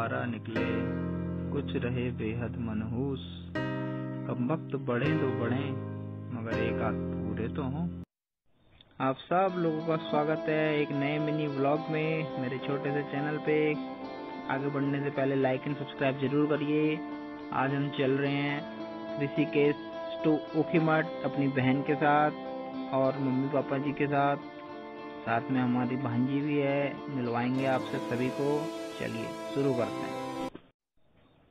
आवारा निकले। कुछ रहे बेहद मनहूस। कब वक्त बढ़े तो बढ़े मगर एक आध पूरे तो हों। आप सब लोगों का स्वागत है एक नए मिनी व्लॉग में मेरे छोटे से चैनल पे। आगे बढ़ने से पहले लाइक एंड सब्सक्राइब ज़रूर करिए। आज हम चल रहे हैं ऋषिकेश टू ओखीमठ अपनी बहन के साथ और मम्मी पापा जी के साथ। साथ में हमारी भांजी भी है, मिलवाएँगे आपसे सभी को। चलिए, शुरू करते हैं।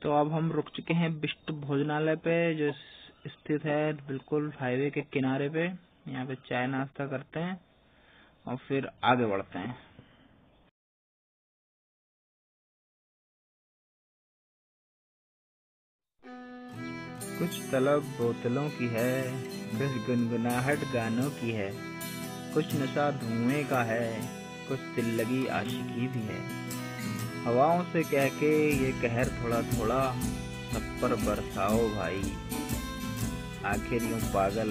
तो अब हम रुक चुके हैं बिष्ट भोजनालय पे, जो स्थित है बिल्कुल हाईवे के किनारे पे। यहाँ पे चाय नाश्ता करते हैं और फिर आगे बढ़ते हैं। कुछ तलब बोतलों की है, कुछ गुनगुनाहट गानों की है, कुछ नशा धुएँ का है, कुछ दिल लगी आशिकी भी है। हवाओं से कह के ये कहर थोड़ा थोड़ा सब पर बरसाओ भाई। आखिर यूँ पागल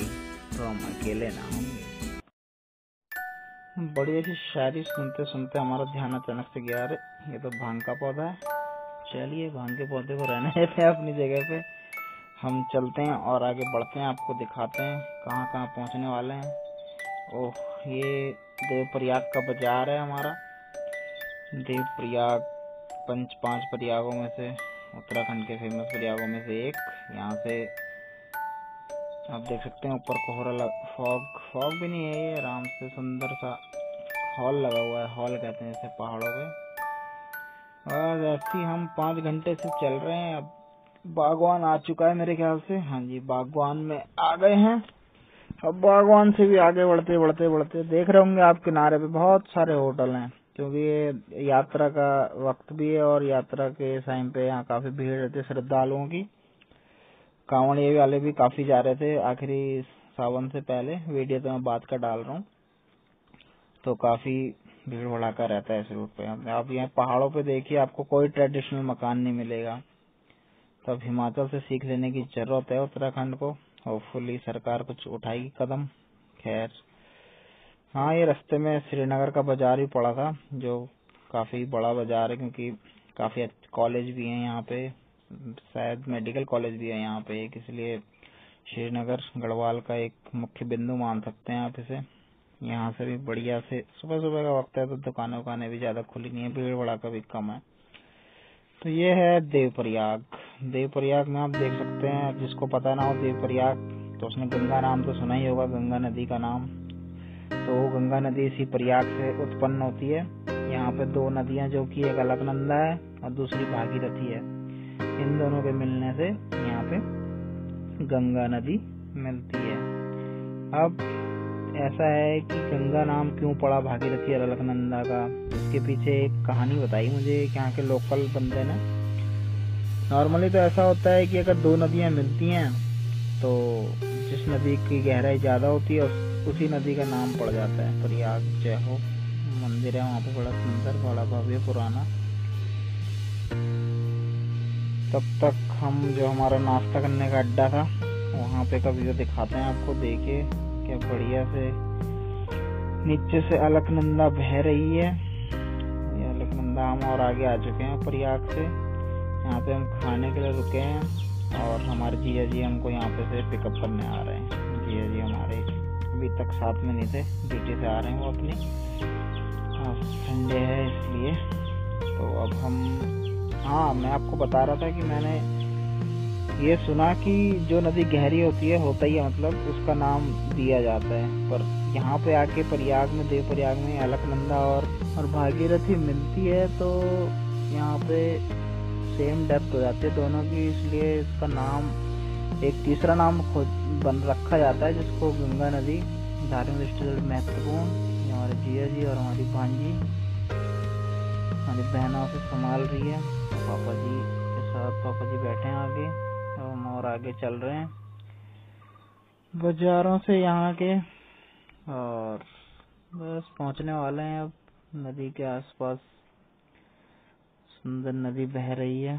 तो हम अकेले ना होंगे। बढ़िया सी शायरी सुनते सुनते हमारा ध्यान अचानक से गया। अरे, ये तो भाँग का पौधा है। चलिए, भाँग के पौधे को रहने देते हैं अपनी जगह पे। हम चलते हैं और आगे बढ़ते हैं, आपको दिखाते हैं कहाँ कहाँ पहुँचने वाले हैं। ओह, ये देवप्रयाग का बाज़ार है हमारा। देवप्रयाग पंच पाँच प्रयागों में से, उत्तराखंड के फ़ेमस प्रयागों में से एक। यहाँ से आप देख सकते हैं ऊपर कोहरा लग फॉग फॉग भी नहीं है ये, आराम से सुंदर सा हॉल लगा हुआ है। हॉल कहते हैं इसे पहाड़ों पे। और ऐसे हम पाँच घंटे से चल रहे हैं। अब बागवान आ चुका है मेरे ख्याल से। हाँ जी, बागवान में आ गए हैं। अब बागवान से भी आगे बढ़ते बढ़ते बढ़ते देख रहे होंगे आप किनारे पे बहुत सारे होटल हैं। क्योंकि ये यात्रा का वक्त भी है और यात्रा के टाइम पे यहाँ काफ़ी भीड़ रहती है श्रद्धालुओं की। कांवड़िए वाले भी काफ़ी जा रहे थे आखिरी सावन से पहले। वीडियो तो मैं बात का डाल रहा हूँ। तो काफ़ी भीड़ भड़ाका रहता है इस रूट पे। आप यहाँ पहाड़ों पे देखिए, आपको कोई ट्रेडिशनल मकान नहीं मिलेगा। तब हिमाचल से सीख लेने की ज़रूरत है उत्तराखंड को। होपफुली सरकार कुछ उठाएगी कदम। खैर। हाँ ये रास्ते में श्रीनगर का बाज़ार भी पड़ा था, जो काफ़ी बड़ा बाज़ार है, क्योंकि काफ़ी कॉलेज भी है यहाँ पे। शायद मेडिकल कॉलेज भी है यहाँ पे, एक इसलिए श्रीनगर, गढ़वाल का एक मुख्य बिंदु मान सकते हैं आप इसे। यहाँ से भी बढ़िया से सुबह सुबह का वक्त है तो दुकानें उकानें भी ज़्यादा खुली नहीं है भीड़ भड़ा का भी कम है। तो ये है देवप्रयाग। देवप्रयाग में आप देख सकते हैं, जिसको पता ना हो देवप्रयाग तो उसने गंगा नाम तो सुना ही होगा, गंगा नदी का नाम। तो गंगा नदी इसी प्रयाग से उत्पन्न होती है। यहाँ पे दो नदियाँ जो कि एक अलकनंदा है और दूसरी भागीरथी है। इन दोनों के मिलने से यहाँ पे गंगा नदी मिलती है। अब ऐसा है कि गंगा नाम क्यों पड़ा भागीरथी और अलकनंदा का? इसके पीछे एक कहानी बताई मुझे यहाँ के लोकल बंदे ने। नॉर्मली तो ऐसा होता है कि अगर दो नदियाँ मिलती हैं तो जिस नदी की गहराई ज़्यादा होती है, उसी नदी का नाम पड़ जाता है। प्रयाग जय हो मंदिर है वहाँ पे बड़ा सुंदर, बड़ा भव्य, पुराना। तब तक हम जो हमारा नाश्ता करने का अड्डा था, वहाँ पे का व्यू दिखाते हैं आपको। देखिए, क्या बढ़िया से नीचे से अलकनंदा बह रही है। ये अलकनंदा हम और आगे आ चुके हैं प्रयाग से। यहाँ पे हम खाने के लिए रुके हैं और हमारे जिया जी हमको यहाँ पे से पिकअप करने आ रहे हैं। जिया जी हमारे अभी तक साथ में नहीं थे ड्यूटी से आ रहे हैं वो अपनी। संडे है इसलिए। तो अब हम हाँ मैं आपको बता रहा था कि मैंने ये सुना कि जो नदी गहरी होती है होता ही है मतलब उसका नाम दिया जाता है। पर यहाँ पे आके प्रयाग में देव प्रयाग में अलकनंदा और और भागीरथी मिलती है तो यहाँ पे सेम डेप्थ हो जाती है दोनों की, इसलिए इसका नाम एक तीसरा नाम बन रखा जाता है, जिसको गंगा नदी, धार्मिक दृष्टि से महत्वपूर्ण हमारे जिया जी और हमारी भांजी हमारी बहनों से संभाल रही है। पापा जी के साथ पापा जी बैठे हैं आगे और हम और आगे चल रहे हैं। बाजारों से यहाँ के, और बस पहुँचने वाले हैं अब, नदी के आसपास, सुंदर नदी बह रही है।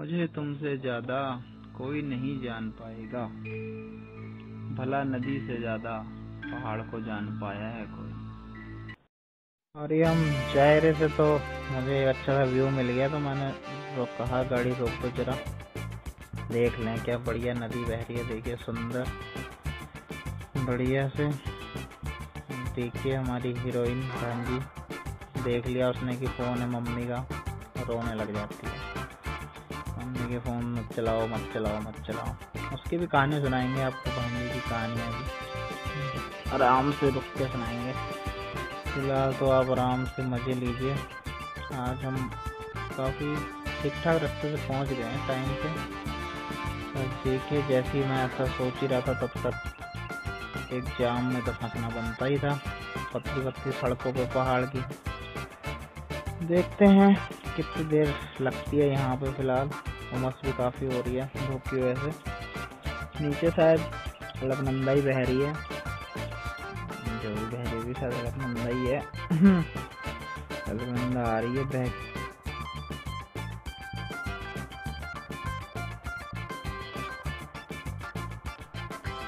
मुझे तुमसे ज़्यादा कोई नहीं जान पाएगा। भला नदी से ज़्यादा पहाड़ को जान पाया है कोई? और ये हम जा रहे थे तो मुझे अच्छा सा व्यू मिल गया तो मैंने रोक कहा, गाड़ी रोक जरा। देख लें क्या बढ़िया नदी बह रही है, देखिए सुंदर। बढ़िया से देखिए हमारी हीरोइन बहन जी। देख लिया उसने कि फ़ोन है मम्मी का, रोने लग जाती है। मम्मी के फ़ोन मत चलाओ मत चलाओ मत चलाओ। उसकी भी कहानी सुनाएँगे आपको बहन की कहानियाँ भी। आराम से रुक के सुनाएँगे। फ़िलहाल तो आप आराम से मज़े लीजिए। आज हम काफ़ी ठीक ठाक रास्ते से पहुँच गए हैं टाइम से देखिए, जैसे ही मैं ऐसा सोच ही रहा था, तब तक एक जाम में तो फंसना बनता ही था पतली पतली सड़कों पर पहाड़ की। देखते हैं, कितनी देर लगती है यहाँ पे फ़िलहाल। उमस भी काफ़ी हो रही है, धूप की वजह से। नीचे शायद अलकनंदा ही बह रही है। जो भी बह रही है शायद अलकनंदा ही है। अलकनंदा आ रही है बह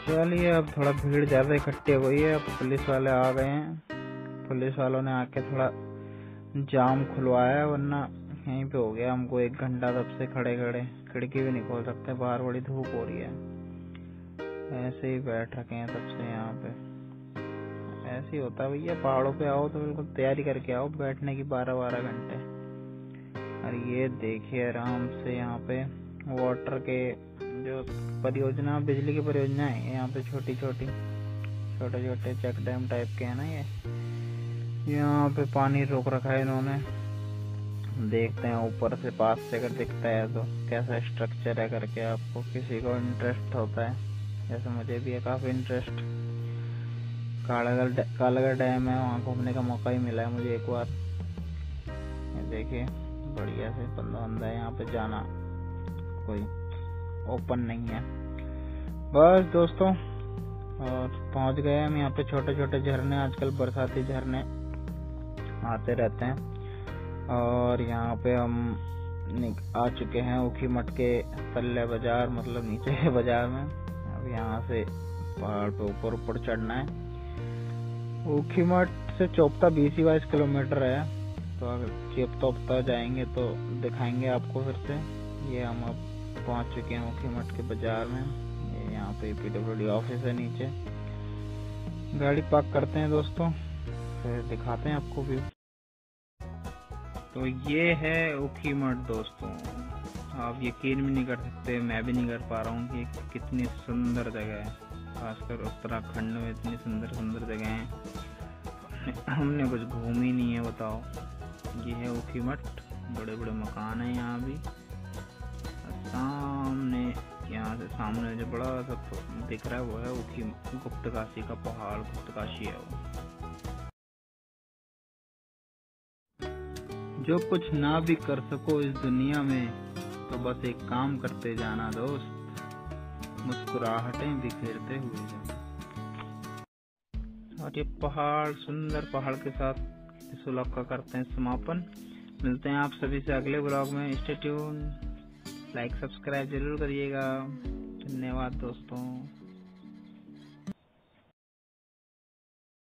चलिए, अब थोड़ा भीड़ ज़्यादा इकट्ठी हो गई है, अब पुलिस वाले आ गए हैं। पुलिस वालों ने आके थोड़ा जाम खुलवाया है वरना यहीं पे हो गया हमको एक घंटा तब से खड़े खड़े। खिड़की भी नहीं खोल सकते, बाहर बड़ी धूप हो रही है। ऐसे ही बैठ रखे हैं तब से यहाँ पे। ऐसे ही होता है भैया, पहाड़ों पे आओ तो बिल्कुल तैयारी करके आओ, बैठने की बारह बारह घंटे। और ये देखिए आराम से यहाँ पे वाटर के जो परियोजना, बिजली की परियोजना है, यहाँ पे छोटी छोटी, छोटे छोटे चेक डैम टाइप के है ना ये। यहाँ पे पानी रोक रखा है इन्होंने। देखते हैं, ऊपर से पास से अगर दिखता है तो कैसा स्ट्रक्चर है करके आपको किसी को इंटरेस्ट होता है। जैसे मुझे भी है काफ़ी इंटरेस्ट कालागढ़ कालागढ़ डैम है, वहाँ घूमने का मौका ही मिला है मुझे एक बार। देखिए, बढ़िया से बंदा बंदा है, यहाँ पे जाना कोई ओपन नहीं है। बस दोस्तों, और पहुँच गए हम यहाँ पे छोटे छोटे झरने, आजकल बरसाती झरने आते रहते हैं। और यहाँ पे हम आ चुके हैं उखी मठ के तल्ले बाज़ार मतलब नीचे के बाज़ार में। अब यहाँ से पहाड़ पे ऊपर ऊपर चढ़ना है। उखी मठ से चौपता बीस ही बाईस किलोमीटर है। तो अगर चेपता उपता जाएँगे तो दिखाएँगे आपको फिर से। ये हम अब पहुँच चुके हैं मुखी मठ के बाज़ार में। ये यहाँ पे पीडब्ल्यूडी ऑफ़िस है नीचे। गाड़ी पार्क करते हैं दोस्तों। फिर दिखाते हैं आपको व्यू तो ये है उखी मठ दोस्तों। आप यकीन भी नहीं कर सकते, मैं भी नहीं कर पा रहा हूँ कि कितनी सुंदर जगह है। खासकर उत्तराखंड में इतनी सुंदर सुंदर जगह हैं। हमने कुछ घूम ही नहीं है, बताओ। ये है उखी मठ बड़े बड़े मकान हैं यहाँ भी। सामने, यहाँ से सामने जो बड़ा सा दिख रहा है, वो है उखी गुप्त काशी का पहाड़। गुप्त काशी है वो। जो कुछ ना भी कर सको इस दुनिया में तो बस एक काम करते जाना दोस्त। मुस्कुराहटें बिखेरते हुए और ये पहाड़, सुंदर पहाड़ के साथ इस व्लॉग का करते हैं समापन। मिलते हैं आप सभी से अगले ब्लॉग में। स्टेट्यून लाइक सब्सक्राइब ज़रूर करिएगा। धन्यवाद दोस्तों।